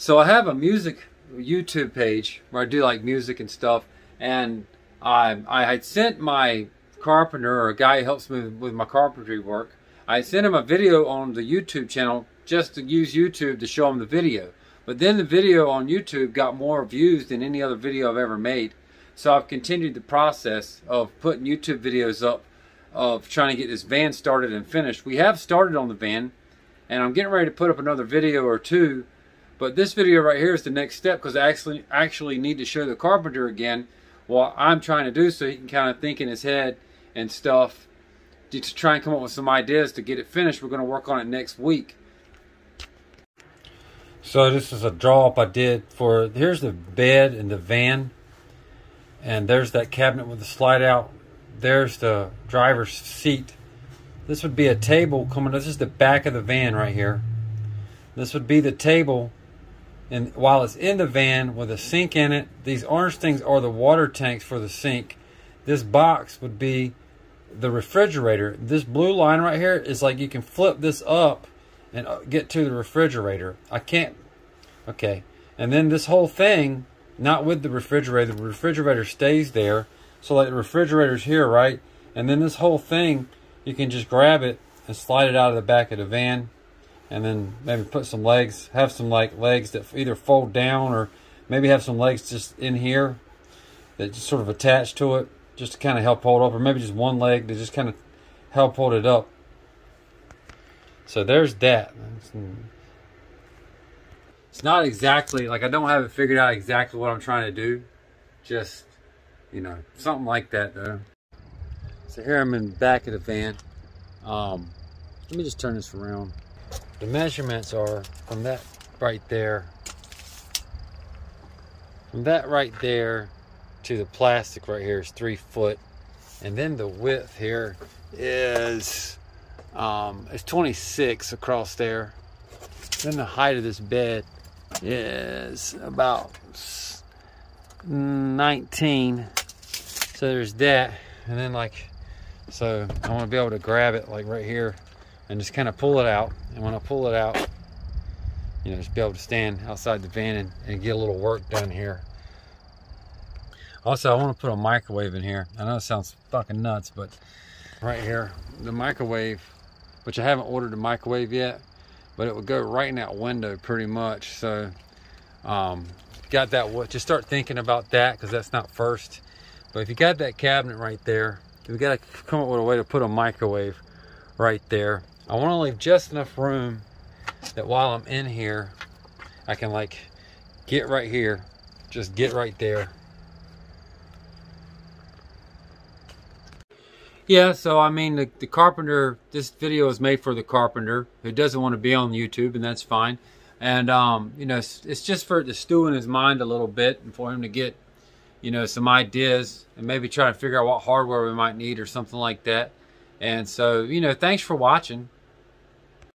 So I have a music YouTube page where I do like music and stuff, and I I had sent my carpenter or a guy who helps me with my carpentry work. I sent him a video on the YouTube channel just to use YouTube to show him the video. But then the video on YouTube got more views than any other video I've ever made. So I've continued the process of putting YouTube videos up of trying to get this van started and finished. We have started on the van and I'm getting ready to put up another video or two but this video right here is the next step because I actually actually need to show the carpenter again what I'm trying to do so he can kind of think in his head and stuff to try and come up with some ideas to get it finished. We're going to work on it next week. So this is a draw up I did for, here's the bed and the van. And there's that cabinet with the slide out. There's the driver's seat. This would be a table coming, this is the back of the van right here. This would be the table and while it's in the van with a sink in it, these orange things are the water tanks for the sink. This box would be the refrigerator. This blue line right here is like you can flip this up and uh, get to the refrigerator. I can't. Okay. And then this whole thing, not with the refrigerator, the refrigerator stays there. So like the refrigerator's here, right? And then this whole thing, you can just grab it and slide it out of the back of the van and then maybe put some legs, have some like legs that either fold down or maybe have some legs just in here that just sort of attach to it just to kind of help hold up or maybe just one leg to just kind of help hold it up. So there's that. It's not exactly like I don't have it figured out exactly what I'm trying to do. Just, you know, something like that though. So here I'm in the back of the van. Um, let me just turn this around. The measurements are from that right there, from that right there to the plastic right here is three foot. And then the width here is um, it's 26 across there. Then the height of this bed is about 19. So there's that. And then like, so I want to be able to grab it like right here and just kind of pull it out. And when I pull it out, you know, just be able to stand outside the van and, and get a little work done here. Also, I want to put a microwave in here. I know it sounds fucking nuts, but right here, the microwave, which I haven't ordered a microwave yet, but it would go right in that window pretty much. So, um, got that, what just start thinking about that because that's not first. But if you got that cabinet right there, we got to come up with a way to put a microwave right there. I want to leave just enough room that while I'm in here, I can like get right here, just get right there. Yeah, so I mean, the, the carpenter, this video is made for the carpenter who doesn't want to be on YouTube, and that's fine. And, um, you know, it's, it's just for it to stew in his mind a little bit and for him to get, you know, some ideas and maybe try to figure out what hardware we might need or something like that. And so, you know, thanks for watching.